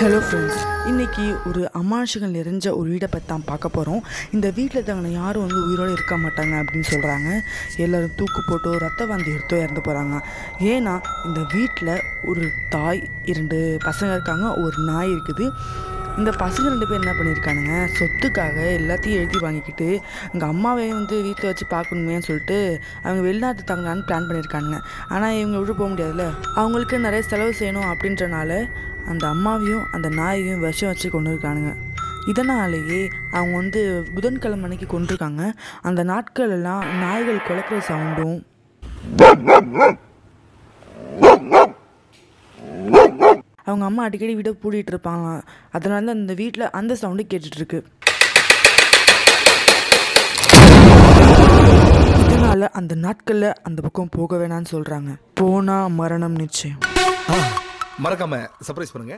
Hello friends இன்றைக்கி ஒரு அமானுஷங்கள் நிறைஞ்ச ஒரு வீடை பற்றி தான் பார்க்க போகிறோம் இந்த வீட்டில் தங்கின யாரும் வந்து உயிரோடு இருக்க மாட்டாங்க அப்படின்னு சொல்கிறாங்க எல்லோரும் தூக்கு போட்டோ ரத்த வாந்தி எடுத்தோ இறந்து போகிறாங்க ஏன்னா இந்த வீட்டில் ஒரு தாய் இரண்டு பசங்க இருக்காங்க ஒரு நாய் இருக்குது. இந்த பசங்க ரெண்டு பேர் என்ன பண்ணியிருக்கானுங்க? சொத்துக்காக எல்லாத்தையும் எழுதி வாங்கிக்கிட்டு எங்கள் அம்மாவையும் வந்து வீட்டில் வச்சு பார்க்கணுமே சொல்லிட்டு அவங்க வெளிநாட்டு தங்கலான்னு பிளான் பண்ணியிருக்கானுங்க. ஆனால் இவங்க விட்டு போக முடியாதுல்ல? அவங்களுக்கு நிறைய செலவு செய்யணும் அப்படின்றனால அந்த அம்மாவையும் அந்த நாயையும் விஷம் வச்சு கொண்டு இருக்கானுங்க இதனாலேயே அவங்க வந்து புதன்கிழமை அன்னைக்கு கொண்டிருக்காங்க அந்த நாட்கள் எல்லாம் நாய்கள் குலைக்கிற சவுண்டும். அவங்க அம்மா அடிக்கடி வீட்டை பூட்டிகிட்டு இருப்பாங்க அதனால தான் அந்த வீட்டில் அந்த சவுண்டு கேட்டுட்டு இருக்கு அந்த நாட்களில் அந்த பக்கம் போக வேணாம்னு சொல்கிறாங்க போனால் மரணம் நிச்சயம். மறக்காம சர்ப்ரைஸ் பண்ணுங்க.